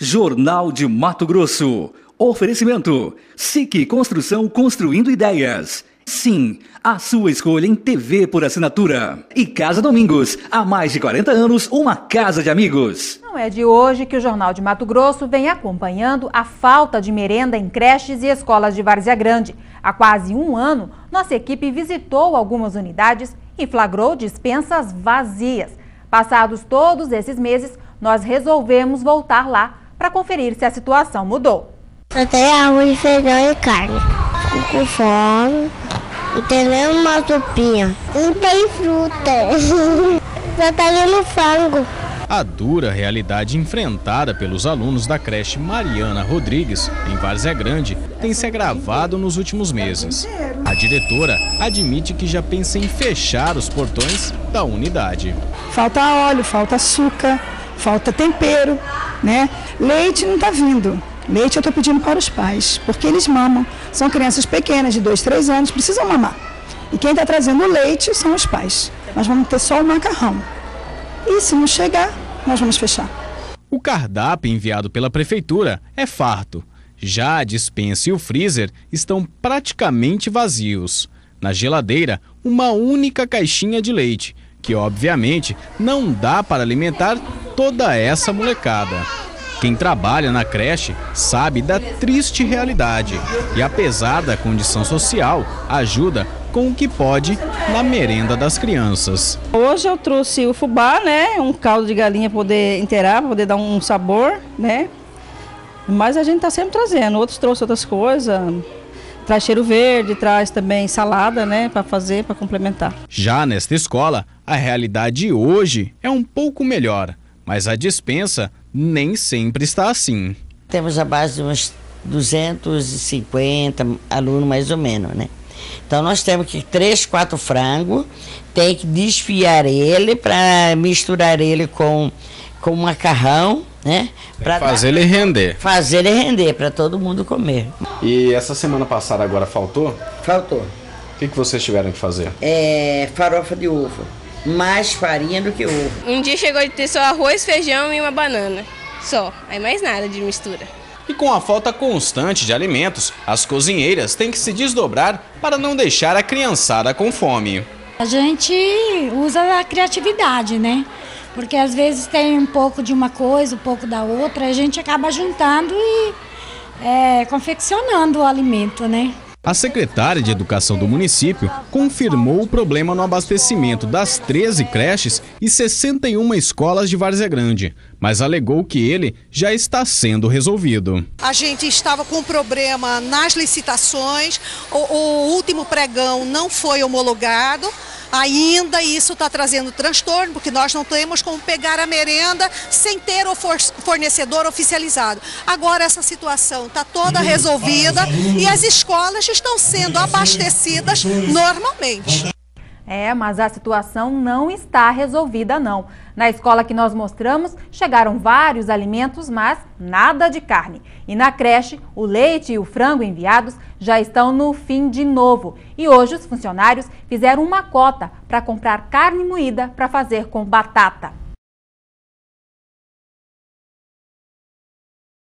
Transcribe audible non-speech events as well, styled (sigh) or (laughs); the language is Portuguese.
Jornal de Mato Grosso. Oferecimento. SIC Construção Construindo Ideias. Sim, a sua escolha em TV por assinatura. E Casa Domingos, há mais de 40 anos, uma casa de amigos. Não é de hoje que o Jornal de Mato Grosso vem acompanhando a falta de merenda em creches e escolas de Várzea Grande. Há quase um ano, nossa equipe visitou algumas unidades e flagrou dispensas vazias. Passados todos esses meses, nós resolvemos voltar lá para conferir se a situação mudou. Só tem arroz, feijão e carne. Fico com fome. E tem nem uma sopinha. Não tem fruta. (laughs) Só tá vendo frango. A dura realidade enfrentada pelos alunos da creche Mariana Rodrigues, em Várzea Grande, tem se agravado nos últimos meses. A diretora admite que já pensa em fechar os portões da unidade. Falta óleo, falta açúcar, falta tempero, né? Leite não está vindo. Leite eu estou pedindo para os pais, porque eles mamam. São crianças pequenas, de 2, 3 anos, precisam mamar. E quem está trazendo leite são os pais. Nós vamos ter só o macarrão. E se não chegar, nós vamos fechar. O cardápio enviado pela prefeitura é farto. Já a dispensa e o freezer estão praticamente vazios. Na geladeira, uma única caixinha de leite, que obviamente não dá para alimentar toda essa molecada. Quem trabalha na creche sabe da triste realidade e, apesar da condição social, ajuda com o que pode na merenda das crianças. Hoje eu trouxe o fubá, né? Um caldo de galinha para poder inteirar, para poder dar um sabor, né? Mas a gente está sempre trazendo. Outros trouxeram outras coisas. Traz cheiro verde, traz também salada, né? Para fazer, para complementar. Já nesta escola, a realidade hoje é um pouco melhor, mas a dispensa nem sempre está assim. Temos a base de uns 250 alunos mais ou menos, né? Então nós temos que três, quatro frangos, tem que desfiar ele para misturar ele com com macarrão, né? Para fazer ele render. Fazer ele render para todo mundo comer. E essa semana passada agora faltou? Faltou. O que, que vocês tiveram que fazer? É farofa de ovo, mais farinha do que ovo. Um dia chegou de ter só arroz, feijão e uma banana. Só, aí mais nada de mistura. E com a falta constante de alimentos, as cozinheiras têm que se desdobrar para não deixar a criançada com fome. A gente usa a criatividade, né? Porque às vezes tem um pouco de uma coisa, um pouco da outra, a gente acaba juntando e é, confeccionando o alimento, né? A secretária de Educação do município confirmou o problema no abastecimento das 13 creches e 61 escolas de Várzea Grande, mas alegou que ele já está sendo resolvido. A gente estava com problema nas licitações, o, o último pregão não foi homologado ainda isso está trazendo transtorno, porque nós não temos como pegar a merenda sem ter o fornecedor oficializado. Agora essa situação está toda resolvida e as escolas estão sendo abastecidas normalmente. É, mas a situação não está resolvida não. Na escola que nós mostramos, chegaram vários alimentos, mas nada de carne. E na creche, o leite e o frango enviados já estão no fim de novo. E hoje os funcionários fizeram uma cota para comprar carne moída para fazer com batata.